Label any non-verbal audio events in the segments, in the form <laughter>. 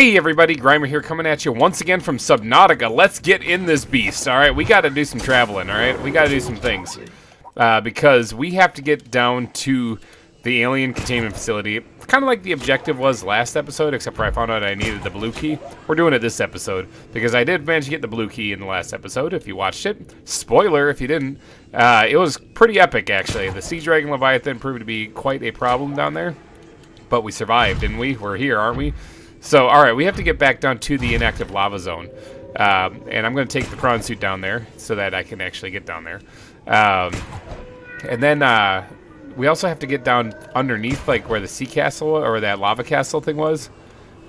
Hey everybody, GReimer here coming at you once again from Subnautica. Let's get in this beast, alright? We gotta do some traveling, alright? We gotta do some things. Uh, because we have to get down to the alien containment facility. Kind of like the objective was last episode, except for I found out I needed the blue key. We're doing it this episode, because I did manage to get the blue key in the last episode, if you watched it. Spoiler if you didn't. Uh, it was pretty epic, actually. The Sea Dragon Leviathan proved to be quite a problem down there. But we survived, didn't we? We're here, aren't we? So, alright, we have to get back down to the inactive lava zone. Um, and I'm going to take the prawn suit down there so that I can actually get down there. Um, and then uh, we also have to get down underneath, like where the sea castle or that lava castle thing was,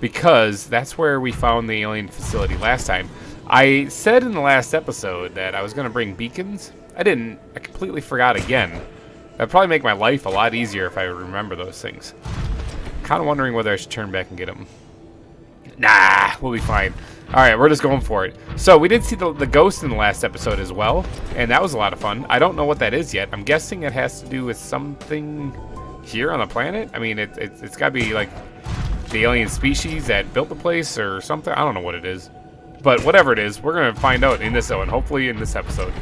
because that's where we found the alien facility last time. I said in the last episode that I was going to bring beacons. I didn't. I completely forgot again. That'd probably make my life a lot easier if I remember those things. Kind of wondering whether I should turn back and get them. Nah, we'll be fine. Alright, we're just going for it. So, we did see the, the ghost in the last episode as well, and that was a lot of fun. I don't know what that is yet. I'm guessing it has to do with something here on the planet. I mean, it, it, it's got to be like the alien species that built the place or something. I don't know what it is. But whatever it is, we're going to find out in this one, hopefully in this episode.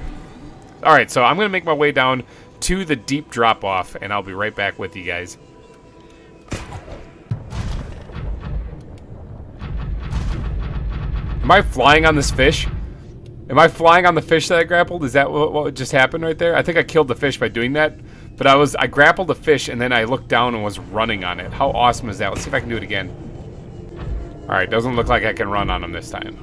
Alright, so I'm going to make my way down to the deep drop-off, and I'll be right back with you guys. Am I flying on this fish? Am I flying on the fish that I grappled? Is that what, what, just happened right there? I think I killed the fish by doing that. But I was I grappled the fish and then I looked down and was running on it. How awesome is that? Let's see if I can do it again. Alright, doesn't look like I can run on him this time.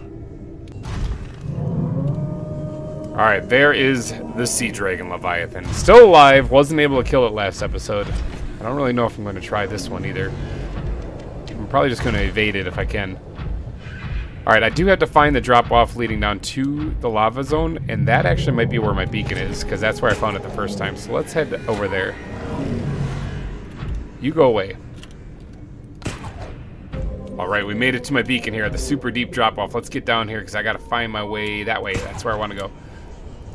Alright, there is the Sea Dragon Leviathan. Still alive, wasn't able to kill it last episode. I don't really know if I'm going to try this one either. I'm probably just going to evade it if I can. Alright, I do have to find the drop-off leading down to the lava zone, and that actually might be where my beacon is, because that's where I found it the first time. So let's head over there. You go away. Alright, we made it to my beacon here, the super deep drop-off. Let's get down here, because I gotta find my way that way. That's where I want to go.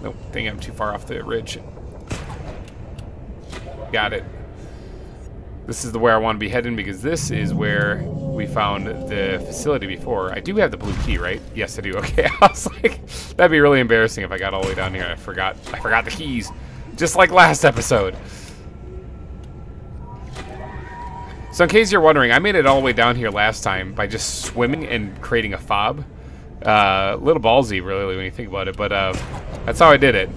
Nope, think I'm too far off the ridge. Got it. This is the where I want to be heading, because this is where we found the facility before. I do have the blue key, right? Yes, I do. <laughs> Okay, I was like, that'd be really embarrassing if I got all the way down here I forgot. I forgot the keys, just like last episode. So in case you're wondering, I made it all the way down here last time by just swimming and creating a fob. Uh, a little ballsy, really, when you think about it, but uh, that's how I did it.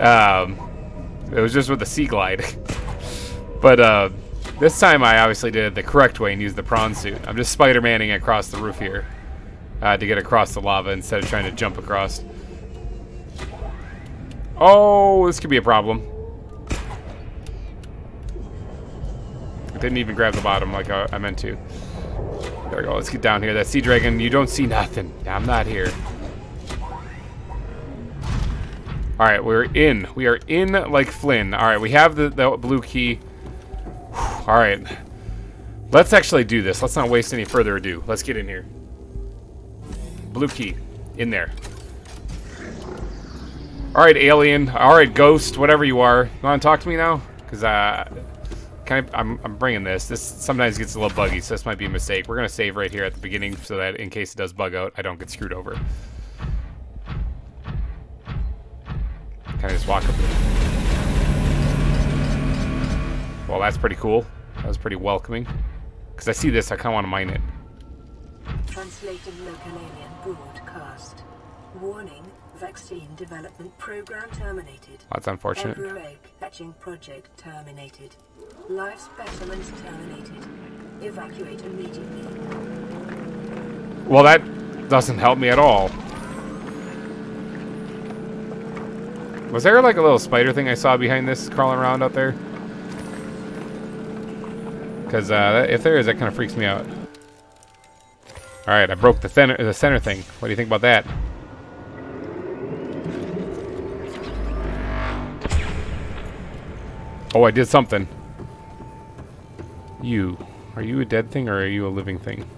Um, it was just with the sea glide. <laughs> but uh, this time I obviously did it the correct way and used the prawn suit. I'm just Spider-Manning across the roof here uh, to get across the lava instead of trying to jump across. Oh, this could be a problem. I didn't even grab the bottom like I, I meant to. There we go. Let's get down here. That sea dragon, you don't see nothing. I'm not here. All right, we're in. We are in like Flynn. All right, we have the, the blue key. All right. Let's actually do this. Let's not waste any further ado. Let's get in here. Blue key. In there. All right, alien. All right, ghost. Whatever you are. You want to talk to me now? Because uh, I, I'm, I'm bringing this. This sometimes gets a little buggy, so this might be a mistake. We're going to save right here at the beginning so that in case it does bug out, I don't get screwed over. Can I just walk up? Well, that's pretty cool. That was pretty welcoming. Because I see this, I kind of want to mine it. Translating local alien broadcast. Warning, vaccine development program terminated. That's unfortunate. Embryo egg hatching project terminated. Live specimens terminated. Evacuate immediately. Well, that doesn't help me at all. Was there like a little spider thing I saw behind this crawling around out there? Because uh, if there is, that kind of freaks me out. Alright, I broke the center, the center thing. What do you think about that? Oh, I did something. You. Are you a dead thing or are you a living thing?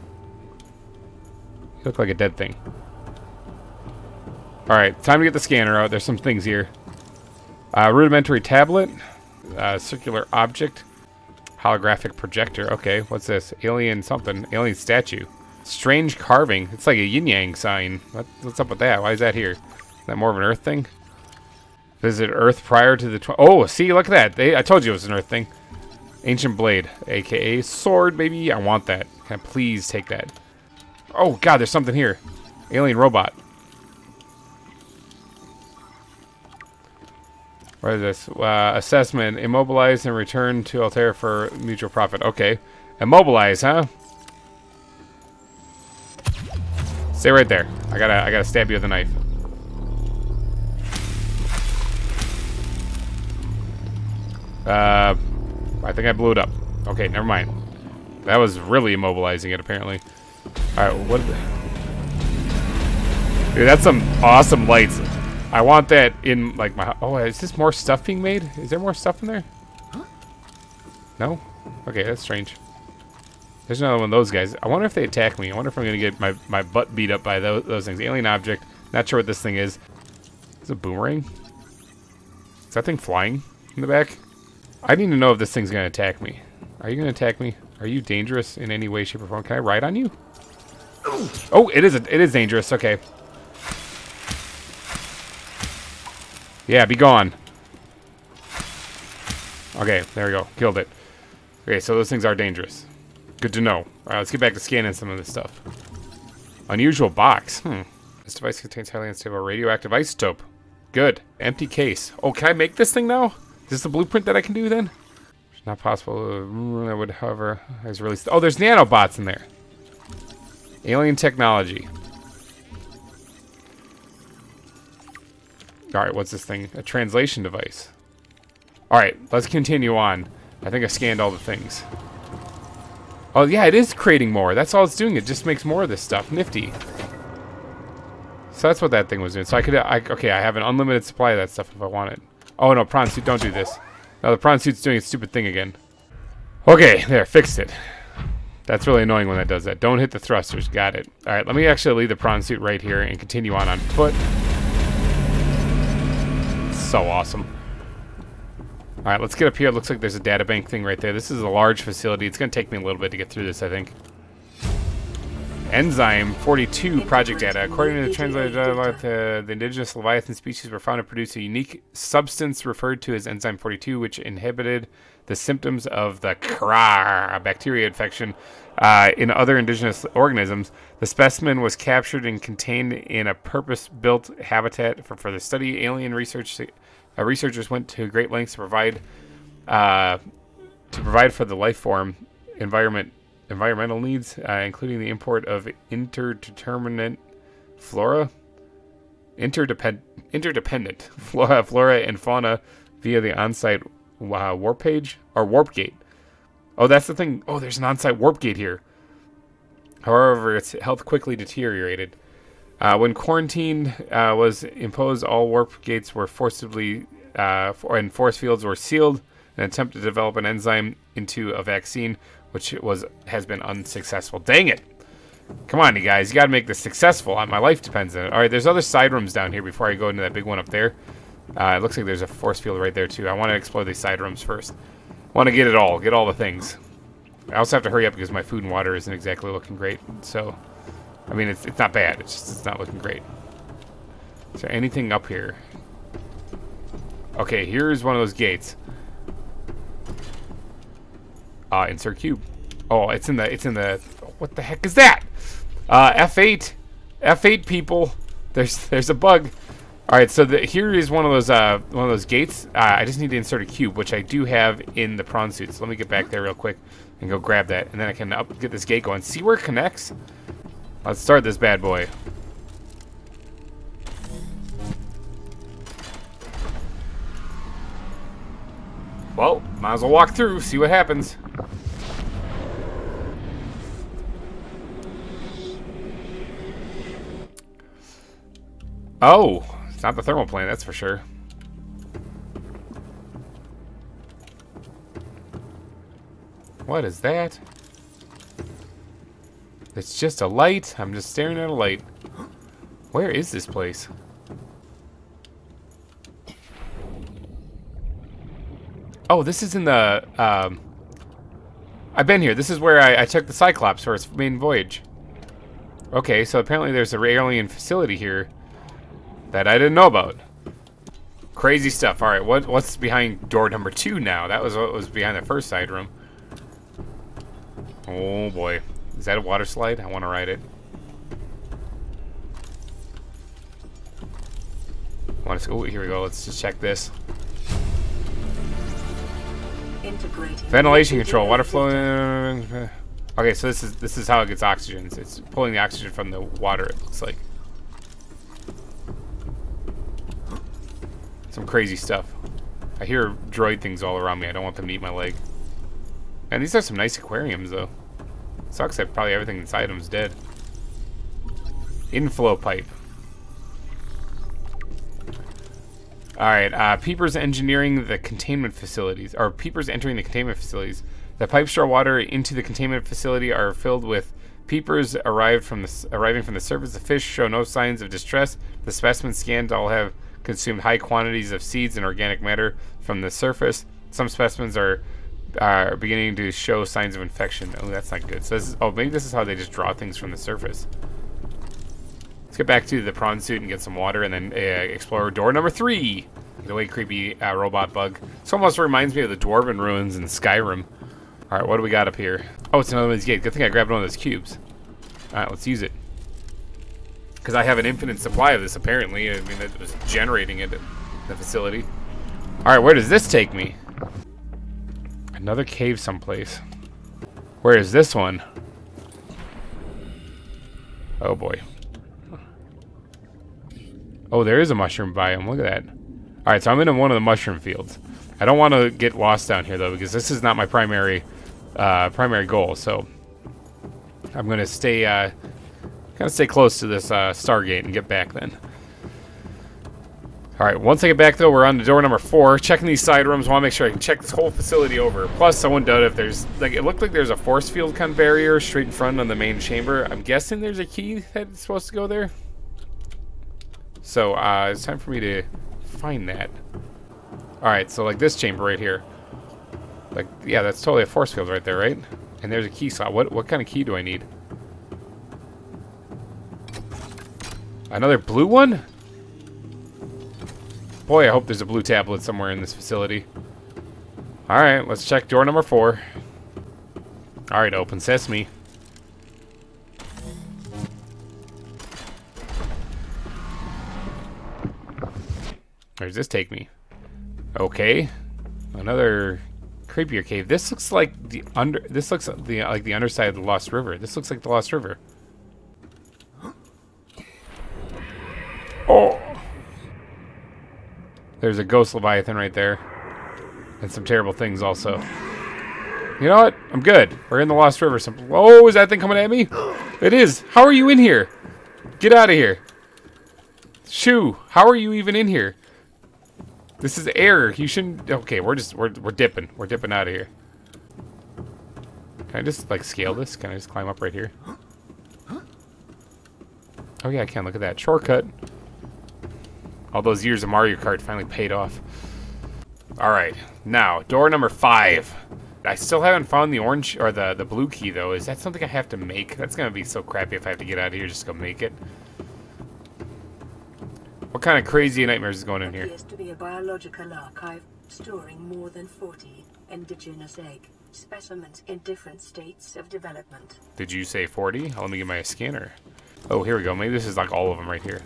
You look like a dead thing. Alright, time to get the scanner out. There's some things here. Uh, rudimentary tablet. Uh, circular object. Holographic projector. Okay, what's this? Alien something. Alien statue. Strange carving. It's like a yin yang sign. What, what's up with that? Why is that here? Is that more of an Earth thing? Visit Earth prior to the. Oh, see, look at that. They, I told you it was an Earth thing. Ancient blade, aka sword, baby. I want that. Can I please take that? Oh God, there's something here. Alien robot. What is this? Uh, assessment. Immobilize and return to Alterra for mutual profit. Okay. Immobilize, huh? Stay right there. I gotta, I gotta stab you with a knife. Uh, I think I blew it up. Okay, never mind. That was really immobilizing it, apparently. Alright, what... Dude, that's some awesome lights. I want that in, like, my... Oh, is this more stuff being made? Is there more stuff in there? No? Okay, that's strange. There's another one of those guys. I wonder if they attack me. I wonder if I'm going to get my, my butt beat up by those, those things. Alien object. Not sure what this thing is. Is it a boomerang? Is that thing flying in the back? I need to know if this thing's going to attack me. Are you going to attack me? Are you dangerous in any way, shape, or form? Can I ride on you? Oh, it is, a, it is dangerous. Okay. Yeah, be gone. Okay, there we go. Killed it. Okay, so those things are dangerous. Good to know. Alright, let's get back to scanning some of this stuff. Unusual box. Hmm. This device contains highly unstable radioactive isotope. Good. Empty case. Oh, can I make this thing now? Is this the blueprint that I can do then? It's not possible. I would, however, has released. Oh, there's nanobots in there. Alien technology. Alright, what's this thing? A translation device. Alright, let's continue on. I think I scanned all the things. Oh, yeah, it is creating more. That's all it's doing. It just makes more of this stuff. Nifty. So that's what that thing was doing. So I could, I, okay, I have an unlimited supply of that stuff if I want it. Oh, no, prawn suit, don't do this. Now the prawn suit's doing its stupid thing again. Okay, there, fixed it. That's really annoying when that does that. Don't hit the thrusters. Got it. All right, let me actually leave the prawn suit right here and continue on on foot. So awesome. All right, let's get up here. It looks like there's a data bank thing right there. This is a large facility. It's going to take me a little bit to get through this, I think. Enzyme 42 project data. According to the translated uh, the indigenous Leviathan species were found to produce a unique substance referred to as enzyme 42, which inhibited the symptoms of the Kharaa bacteria infection uh, in other indigenous organisms. The specimen was captured and contained in a purpose-built habitat for further study. Alien research researchers went to great lengths to provide uh, to provide for the life form environment environmental needs, uh, including the import of interdeterminate flora, interdepend interdependent <laughs> flora, flora and fauna via the on-site uh, warp page or warp gate. Oh, that's the thing. Oh, there's an on-site warp gate here. However, its health quickly deteriorated. Uh, when quarantine uh, was imposed, all warp gates were forcibly uh, and force fields were sealed. An attempt to develop an enzyme into a vaccine which was has been unsuccessful. Dang it! Come on, you guys. You got to make this successful. My life depends on it. All right, there's other side rooms down here before I go into that big one up there. Uh, it looks like there's a force field right there, too. I want to explore these side rooms first. want to get it all. Get all the things. I also have to hurry up because my food and water isn't exactly looking great. So, I mean, it's, it's not bad. It's just it's not looking great. Is there anything up here? Okay, here's one of those gates. Uh, insert cube. Oh, it's in the, it's in the, what the heck is that? Uh, F8, F8 people, there's, there's a bug. All right, so the, here is one of those, uh, one of those gates. Uh, I just need to insert a cube, which I do have in the prawn suit. So let me get back there real quick and go grab that, and then I can up, get this gate going. See where it connects? Let's start this bad boy. Well, might as well walk through, see what happens. Oh, it's not the thermal plant, that's for sure. What is that? It's just a light. I'm just staring at a light. Where is this place? Oh, this is in the, um... I've been here. This is where I, I took the Cyclops for its main voyage. Okay, so apparently there's a alien facility here that I didn't know about. Crazy stuff. All right, what what's behind door number two now? That was what was behind the first side room. Oh boy, is that a water slide? I want to ride it. Want to? Oh, here we go. Let's just check this. Integrating Ventilation control, water flowing. Okay, so this is this is how it gets oxygen. It's pulling the oxygen from the water. It looks like some crazy stuff. I hear droid things all around me. I don't want them to eat my leg. And these are some nice aquariums, though. Sucks that probably everything inside them is dead. Inflow pipe. Alright, uh, Peepers engineering the containment facilities, or Peepers entering the containment facilities. The pipes draw water into the containment facility are filled with peepers arrived from the, arriving from the surface. The fish show no signs of distress. The specimens scanned all have consumed high quantities of seeds and organic matter from the surface. Some specimens are are beginning to show signs of infection. Oh, that's not good. So is, oh, maybe this is how they just draw things from the surface. Let's get back to the prawn suit and get some water, and then uh, explore door number three. The way creepy uh, robot bug. This almost reminds me of the Dwarven ruins in Skyrim. All right, what do we got up here? Oh, it's another one of these gates. Good thing I grabbed one of those cubes. All right, let's use it. Because I have an infinite supply of this, apparently. I mean, it was generating it at the facility. All right, where does this take me? Another cave someplace. Where is this one? Oh, boy. Oh, there is a mushroom biome. Look at that. All right, so I'm in one of the mushroom fields. I don't want to get lost down here, though, because this is not my primary uh, primary goal. So I'm going to stay... Uh, Gotta stay close to this uh, Stargate and get back then. Alright, once I get back though, we're on to door number four. Checking these side rooms, want to make sure I can check this whole facility over. Plus, someone doubt if there's, like, it looked like there's a force field barrier straight in front on the main chamber. I'm guessing there's a key that's supposed to go there. So, uh, it's time for me to find that. Alright, so like this chamber right here. Like, yeah, that's totally a force field right there, right? And there's a key slot. What, what kind of key do I need? Another blue one? Boy, I hope there's a blue tablet somewhere in this facility. Alright, let's check door number four. Alright, open sesame. Where does this take me? Okay. Another creepier cave. This looks like the under this looks like the like the underside of the Lost River. This looks like the Lost River. Oh! There's a ghost Leviathan right there. And some terrible things also. You know what? I'm good. We're in the Lost River. Some oh, is that thing coming at me? <gasps> It is. How are you in here? Get out of here. Shoo, how are you even in here? This is air. You shouldn't... Okay, we're just... We're, we're dipping. We're dipping out of here. Can I just, like, scale this? Can I just climb up right here? <gasps> Oh, yeah, I can. Look at that. Shortcut. All those years of Mario Kart finally paid off. Alright, now, door number five. I still haven't found the orange, or the, the blue key, though. Is that something I have to make? That's gonna be so crappy if I have to get out of here just to go make it. What kind of crazy nightmares is going in here? Appears to be a biological archive storing more than 40 indigenous egg specimens in different states of development. Did you say 40? Oh, let me get my scanner. Oh, here we go. Maybe this is like all of them right here.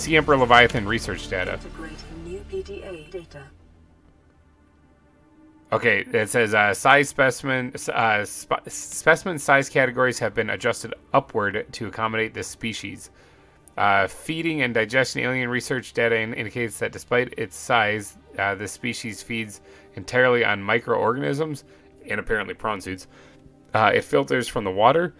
Sea Emperor Leviathan research data. Integrating new PDA data. Okay, it says uh, size specimen uh, sp specimen size categories have been adjusted upward to accommodate this species. Uh, feeding and digestion alien research data in indicates that despite its size, uh, the species feeds entirely on microorganisms and apparently prawn suits. Uh, it filters from the water,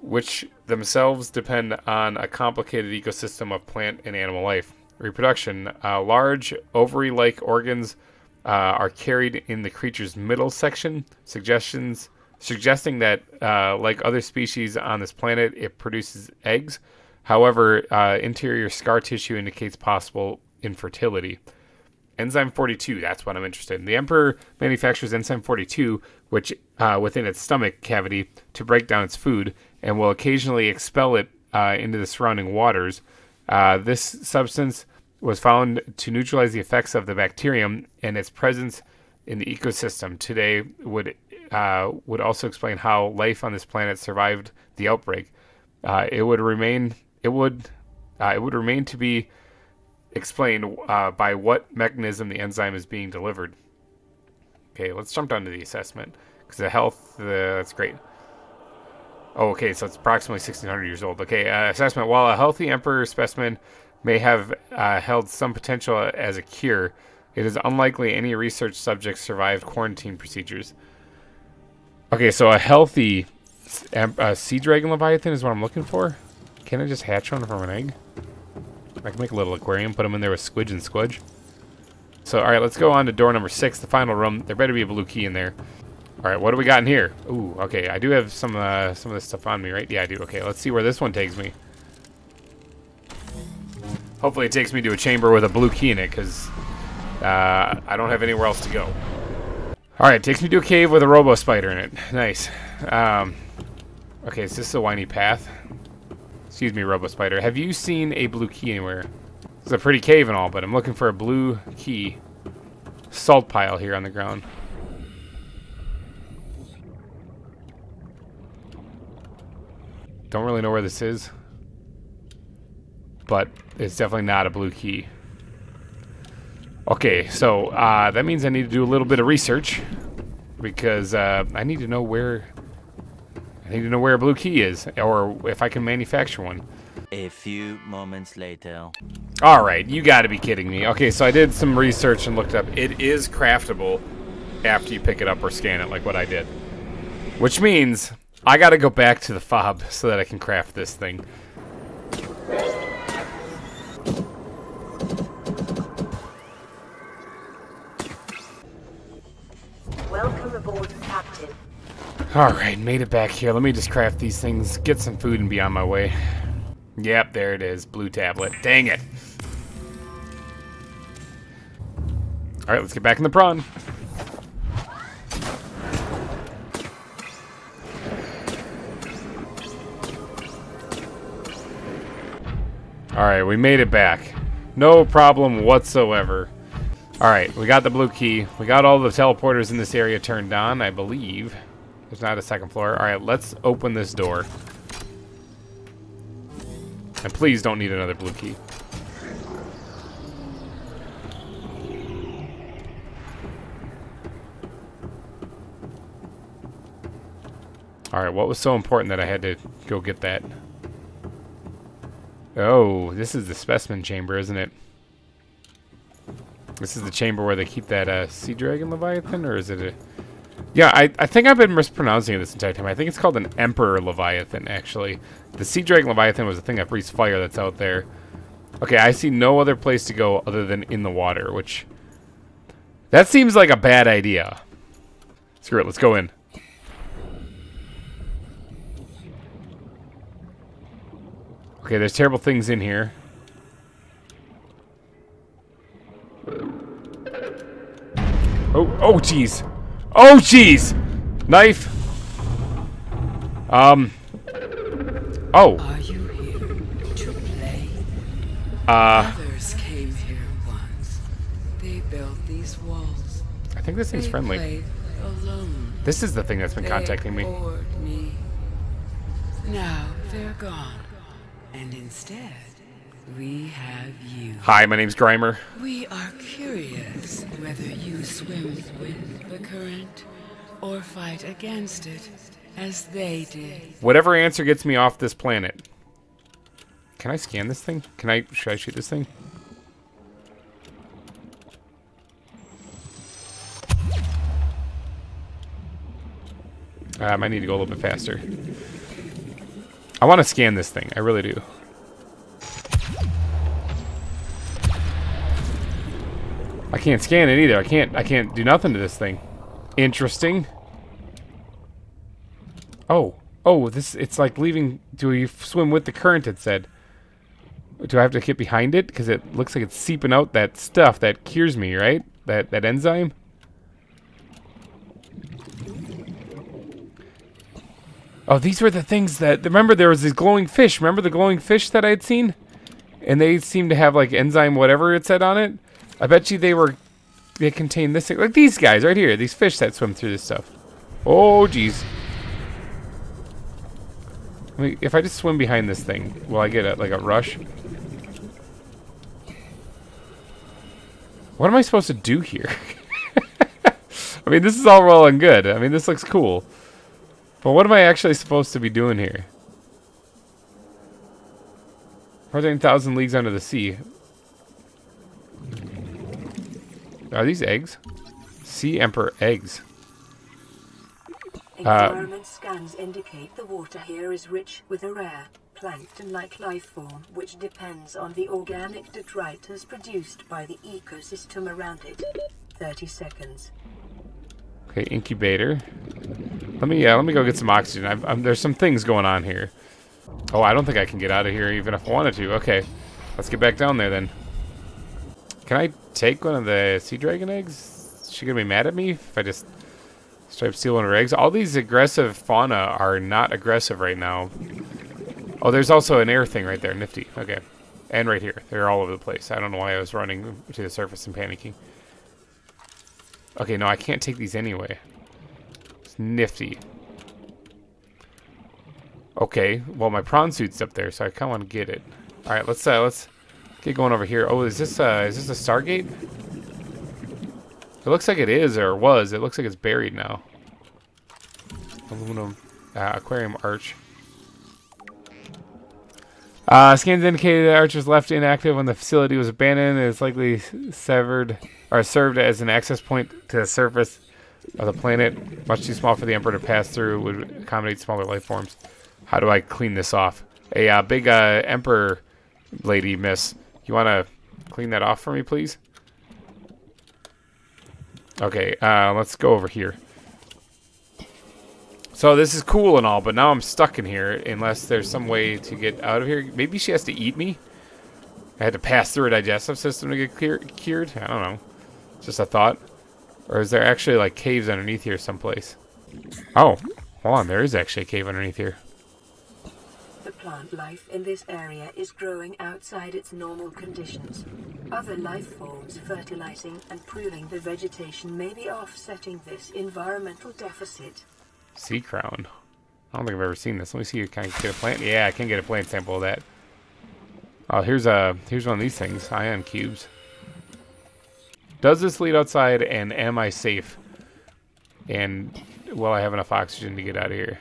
which themselves depend on a complicated ecosystem of plant and animal life. Reproduction uh, large ovary like organs uh, are carried in the creature's middle section, suggestions suggesting that, uh, like other species on this planet, it produces eggs. However, uh, interior scar tissue indicates possible infertility. Enzyme 42, that's what I'm interested in. The Emperor manufactures Enzyme 42, which uh, within its stomach cavity to break down its food. And will occasionally expel it uh, into the surrounding waters. Uh, this substance was found to neutralize the effects of the bacterium, and its presence in the ecosystem today would uh, would also explain how life on this planet survived the outbreak. Uh, it would remain it would uh, it would remain to be explained uh, by what mechanism the enzyme is being delivered. Okay, let's jump down to the assessment because the health that's great. Oh, okay, so it's approximately 1600 years old. Okay, uh, assessment. While a healthy emperor specimen may have uh, held some potential as a cure, it is unlikely any research subjects survived quarantine procedures. Okay, so a healthy uh, sea dragon leviathan is what I'm looking for. Can I just hatch one from an egg? I can make a little aquarium, put them in there with squidge and squidge. So, alright, let's go on to door number six, the final room. There better be a blue key in there. Alright, what do we got in here? Ooh, okay, I do have some uh, some of this stuff on me, right? Yeah, I do. Okay, let's see where this one takes me. Hopefully it takes me to a chamber with a blue key in it, because uh, I don't have anywhere else to go. Alright, takes me to a cave with a robo spider in it. Nice. Um, okay, is this a windy path? Excuse me, robo spider. Have you seen a blue key anywhere? It's a pretty cave and all, but I'm looking for a blue key. Salt pile here on the ground. Don't really know where this is. But it's definitely not a blue key. Okay, so uh, that means I need to do a little bit of research because uh, I need to know where I need to know where a blue key is, or if I can manufacture one. A few moments later. All right, you got to be kidding me. Okay, so I did some research and looked up. It is craftable after you pick it up or scan it, like what I did. Which means I got to go back to the fob <laughs> so that I can craft this thing. Welcome aboard, Captain. Alright, made it back here. Let me just craft these things, get some food, and be on my way. Yep, there it is. Blue tablet. Dang it. Alright, let's get back in the prawn. Alright, we made it back. No problem whatsoever. Alright, we got the blue key. We got all the teleporters in this area turned on, I believe. There's not a second floor. Alright, let's open this door. And please don't need another blue key. Alright, what was so important that I had to go get that? Oh, this is the specimen chamber, isn't it? This is the chamber where they keep that uh, sea dragon leviathan, or is it a... Yeah, I, I think I've been mispronouncing it this entire time. I think it's called an emperor leviathan, actually. The sea dragon leviathan was a thing that breathes fire that's out there. Okay, I see no other place to go other than in the water, which... That seems like a bad idea. Screw it, let's go in. Okay, there's terrible things in here. Oh, oh, jeez. Oh, jeez! Knife. Um. Oh. Are you here to play? Uh, Others came here once. They built these walls. I think this thing's They friendly. alone. This is the thing that's been They contacting me. me. Now they're gone. And instead, we have you. Hi, my name's GReimer. We are curious whether you swim with the current or fight against it as they did. Whatever answer gets me off this planet. Can I scan this thing? Can I, should I shoot this thing? Uh, I might need to go a little bit faster. I want to scan this thing. I really do. I can't scan it either. I can't. I can't do nothing to this thing. Interesting. Oh, oh, this. It's like leaving. Do you swim with the current? It said. Do I have to get behind it? Because it looks like it's seeping out that stuff that cures me, right? That that enzyme. Oh, these were the things that. Remember, there was these glowing fish. Remember the glowing fish that I had seen? And they seemed to have like enzyme, whatever it said on it. I bet you they were. They contained this thing. Like these guys right here. These fish that swim through this stuff. Oh, jeez. I mean, if I just swim behind this thing, will I get a, like a rush? What am I supposed to do here? <laughs> I mean, this is all well and good. I mean, this looks cool. But what am I actually supposed to be doing here? 14,000 leagues under the sea. Are these eggs? Sea Emperor eggs. Uh, Environment scans indicate the water here is rich with a rare, plankton-like life form which depends on the organic detritus produced by the ecosystem around it. 30 seconds. Okay, incubator. Let me uh, let me go get some oxygen. I've, I'm, there's some things going on here. Oh, I don't think I can get out of here even if I wanted to. Okay, let's get back down there then. Can I take one of the sea dragon eggs? Is she gonna be mad at me if I just up steal one of her eggs? All these aggressive fauna are not aggressive right now. Oh, there's also an air thing right there. Nifty. Okay. And right here. They're all over the place. I don't know why I was running to the surface and panicking. Okay, no, I can't take these anyway. It's nifty. Okay, well my prawn suit's up there, so I kind of want to get it. All right, let's uh, let's get going over here. Oh, is this uh, is this a Stargate? It looks like it is or was. It looks like it's buried now. Aluminum uh, aquarium arch. Uh, scans indicated the arch was left inactive when the facility was abandoned. It is likely severed or served as an access point to the surface of the planet. Much too small for the Emperor to pass through. Would accommodate smaller life forms. How do I clean this off? A uh, big uh, Emperor lady, miss. You want to clean that off for me, please? Okay, uh, let's go over here. So this is cool and all, but now I'm stuck in here unless there's some way to get out of here. Maybe she has to eat me? I had to pass through a digestive system to get clear cured? I don't know. Just a thought. Or is there actually like caves underneath here someplace? Oh, hold on. There is actually a cave underneath here. The plant life in this area is growing outside its normal conditions. Other life forms fertilizing and pruning the vegetation may be offsetting this environmental deficit. Sea crown. I don't think I've ever seen this. Let me see. Can I can get a plant? Yeah, I can get a plant sample of that. Oh, here's a here's one of these things. Ion cubes. Does this lead outside, and am I safe? And will I have enough oxygen to get out of here?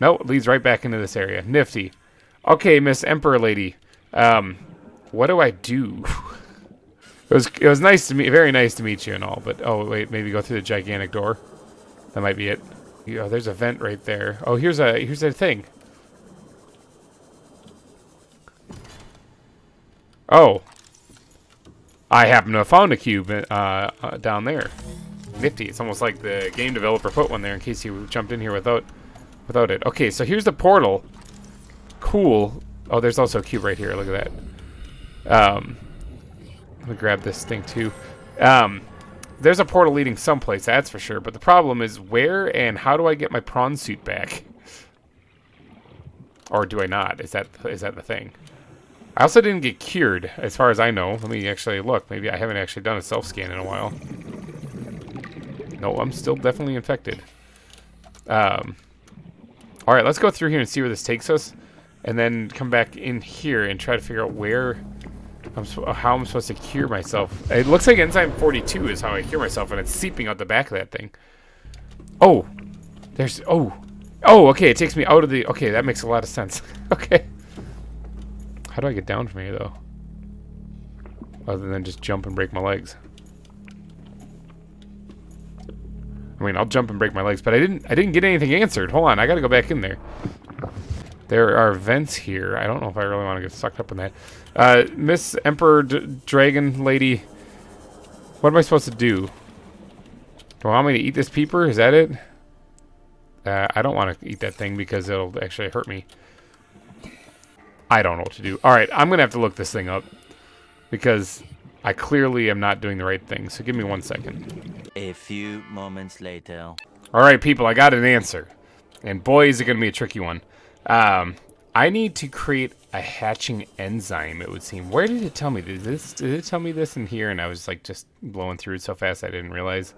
No, it leads right back into this area. Nifty. Okay, Miss Emperor Lady. Um, what do I do? <laughs> it was it was nice to meet, very nice to meet you and all. But oh wait, maybe go through the gigantic door. That might be it. Oh, there's a vent right there. Oh, here's a here's a thing. Oh. I happen to have found a cube uh, uh, down there. Nifty. It's almost like the game developer put one there in case you jumped in here without without it. Okay, so here's the portal. Cool. Oh, there's also a cube right here. Look at that. Um, let me grab this thing too. Um, there's a portal leading someplace, that's for sure. But the problem is where and how do I get my prawn suit back? <laughs> Or do I not? Is that is that the thing? I also didn't get cured, as far as I know. Let me actually look. Maybe I haven't actually done a self-scan in a while. No, I'm still definitely infected. Um, all right, let's go through here and see where this takes us. And then come back in here and try to figure out where... I'm uh, how I'm supposed to cure myself. It looks like enzyme 42 is how I cure myself, and it's seeping out the back of that thing. Oh, there's oh, oh. Okay, it takes me out of the. Okay, that makes a lot of sense. <laughs> okay. How do I get down from here though? Other than just jump and break my legs. I mean, I'll jump and break my legs, but I didn't. I didn't get anything answered. Hold on, I gotta go back in there. There are vents here. I don't know if I really want to get sucked up in that. Uh, Miss Emperor D Dragon Lady, what am I supposed to do? Do you want me to eat this peeper? Is that it? Uh, I don't want to eat that thing because it'll actually hurt me. I don't know what to do. Alright, I'm going to have to look this thing up. Because I clearly am not doing the right thing. So give me one second. A few moments later. Alright, people, I got an answer. And boy, is it going to be a tricky one. Um, I need to create a hatching enzyme, it would seem. Where did it tell me? Did, this, did it tell me this in here? And I was like just blowing through it so fast I didn't realize.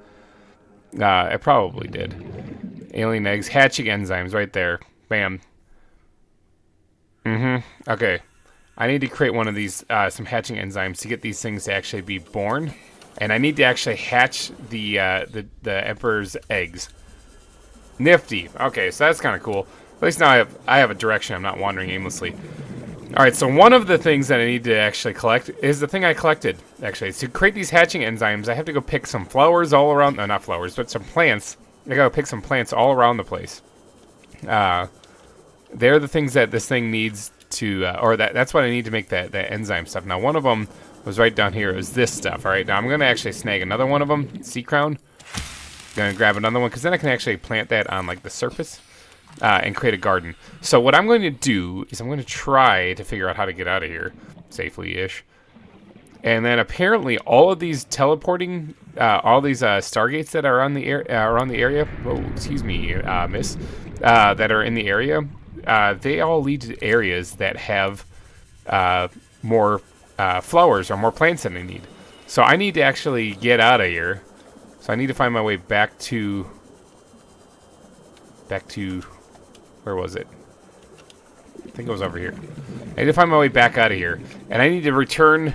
Uh, I probably did. Alien eggs, hatching enzymes right there. Bam. Mm-hmm. Okay. I need to create one of these, uh, some hatching enzymes to get these things to actually be born. And I need to actually hatch the, uh, the, the Emperor's eggs. Nifty. Okay, so that's kind of cool. At least now I have, I have a direction. I'm not wandering aimlessly. Alright, so one of the things that I need to actually collect is the thing I collected, actually. To create these hatching enzymes, I have to go pick some flowers all around... No, not flowers, but some plants. I gotta pick some plants all around the place. Uh, they're the things that this thing needs to... Uh, or that that's what I need to make that, that enzyme stuff. Now, one of them was right down here. It was this stuff, alright? Now, I'm gonna actually snag another one of them. Sea crown. Gonna grab another one, because then I can actually plant that on, like, the surface uh, and create a garden. So what I'm going to do is I'm going to try to figure out how to get out of here safely-ish. And then apparently all of these teleporting, uh, all these uh, stargates that are on the air, uh, the area. Oh, excuse me, uh, Miss, uh, that are in the area. They all lead to areas that have more flowers or more plants than I need. So I need to actually get out of here. So I need to find my way back to, back to where was it? I think it was over here. I need to find my way back out of here. And I need to return...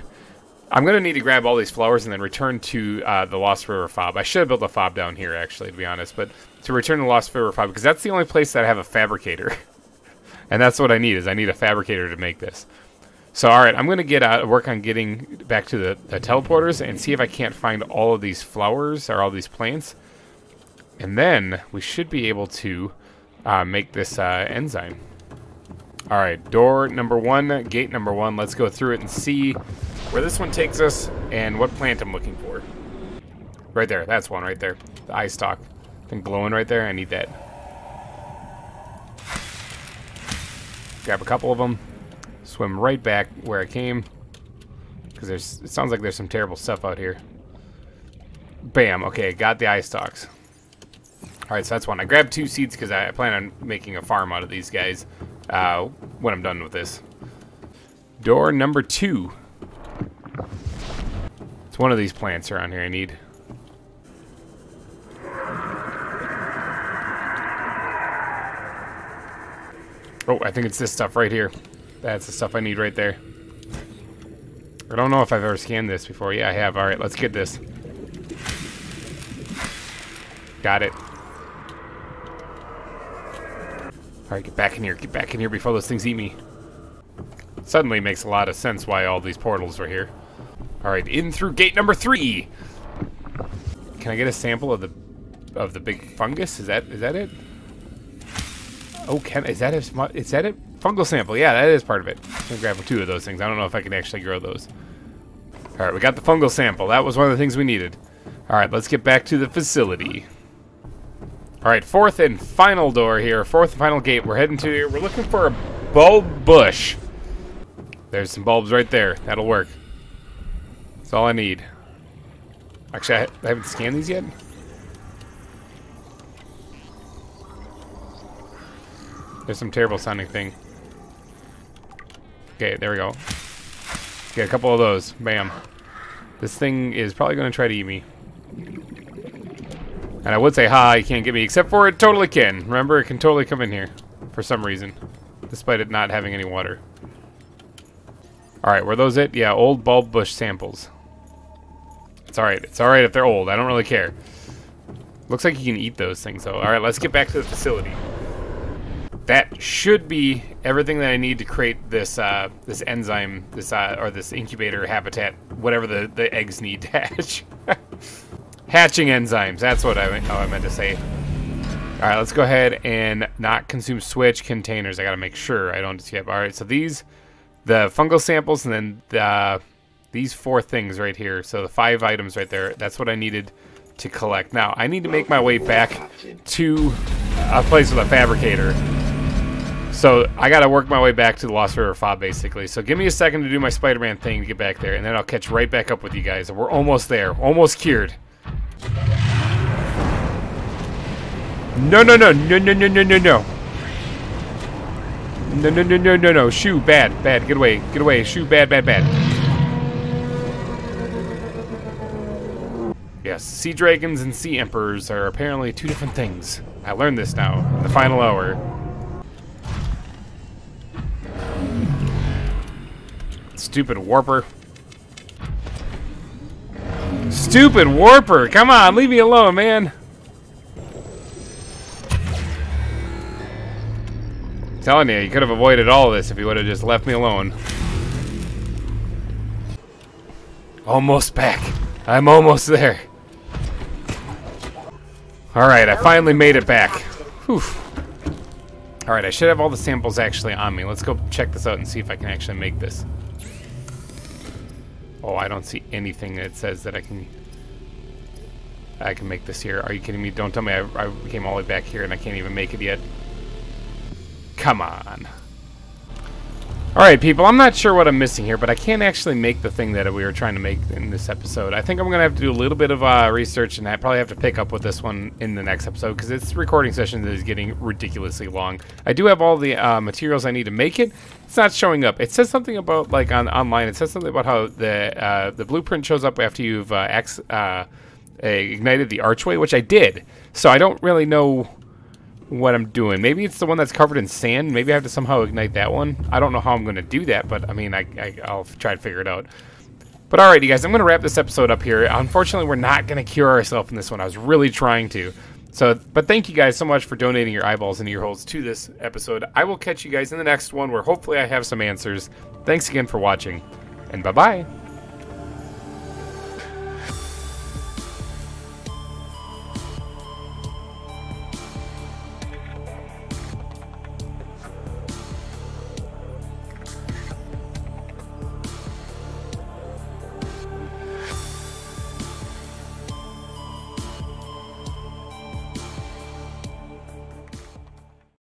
I'm going to need to grab all these flowers and then return to uh, the Lost River Fob. I should have built a fob down here, actually, to be honest. But to return to Lost River Fob, because that's the only place that I have a fabricator. <laughs> and that's what I need, is I need a fabricator to make this. So, alright, I'm going to get out, work on getting back to the, the teleporters and see if I can't find all of these flowers or all these plants. And then we should be able to uh, make this uh, enzyme. All right, door number one, gate number one. Let's go through it and see where this one takes us and what plant I'm looking for. Right there, that's one right there. The eye stalk. Thing glowing right there, I need that. Grab a couple of them. Swim right back where I came. Because there's, it sounds like there's some terrible stuff out here. Bam, okay, got the eye stalks. Alright, so that's one. I grabbed two seeds because I plan on making a farm out of these guys uh, when I'm done with this. Door number two. It's one of these plants around here I need. Oh, I think it's this stuff right here. That's the stuff I need right there. I don't know if I've ever scanned this before. Yeah, I have. Alright, let's get this. Got it. Alright, get back in here. Get back in here before those things eat me. Suddenly makes a lot of sense why all these portals are here. Alright, in through gate number three! Can I get a sample of the of the big fungus? Is that is that it? Oh, can is that a is that it? fungal sample? Yeah, that is part of it. I'm grab two of those things. I don't know if I can actually grow those. All right, we got the fungal sample. That was one of the things we needed. All right, let's get back to the facility. Alright, fourth and final door here. Fourth and final gate. We're heading to... here. We're looking for a bulb bush. There's some bulbs right there. That'll work. That's all I need. Actually, I, I haven't scanned these yet. There's some terrible sounding thing. Okay, there we go. Get a couple of those. Bam. This thing is probably going to try to eat me. And I would say, ha, you can't get me, except for it totally can. Remember, it can totally come in here for some reason, despite it not having any water. Alright, were those it? Yeah, old bulb bush samples. It's alright. It's alright if they're old. I don't really care. Looks like you can eat those things, though. Alright, let's get back to the facility. That should be everything that I need to create this uh, this enzyme, this uh, or this incubator habitat, whatever the, the eggs need to <laughs> hatch. Hatching enzymes. That's what I, oh, I meant to say. All right, let's go ahead and not consume switch containers. I got to make sure I don't skip. All right, so these, the fungal samples, and then the, these four things right here. So the five items right there. That's what I needed to collect. Now, I need to make my way back to a place with a fabricator. So I got to work my way back to the Lost River Fob, basically. So give me a second to do my Spider-Man thing to get back there, and then I'll catch right back up with you guys. We're almost there. Almost cured. No, no, no, no, no, no, no, no, no. No, no, no, no, no, no. Shoo, bad, bad. Get away, get away. Shoo, bad, bad, bad. Yes, sea dragons and sea emperors are apparently two different things. I learned this now in the final hour. Stupid warper. Stupid warper! Come on, leave me alone, man. telling you, you could have avoided all this if you would have just left me alone. Almost back. I'm almost there. Alright, I finally made it back. Whew. Alright, I should have all the samples actually on me. Let's go check this out and see if I can actually make this. Oh, I don't see anything that says that I can I can make this here. Are you kidding me? Don't tell me I, I came all the way back here and I can't even make it yet. Come on. Alright, people, I'm not sure what I'm missing here, but I can't actually make the thing that we were trying to make in this episode. I think I'm going to have to do a little bit of uh, research, and I probably have to pick up with this one in the next episode, because this recording session is getting ridiculously long. I do have all the uh, materials I need to make it. It's not showing up. It says something about, like, on online, it says something about how the uh, the blueprint shows up after you've uh, uh, ignited the archway, which I did. So I don't really know what I'm doing. Maybe it's the one that's covered in sand. Maybe I have to somehow ignite that one. I don't know how I'm going to do that, but I mean, I, I, will try to figure it out. But alrighty, guys, I'm going to wrap this episode up here. Unfortunately, we're not going to cure ourselves in this one. I was really trying to. So, but thank you guys so much for donating your eyeballs and ear holes to this episode. I will catch you guys in the next one where hopefully I have some answers. Thanks again for watching, and bye-bye.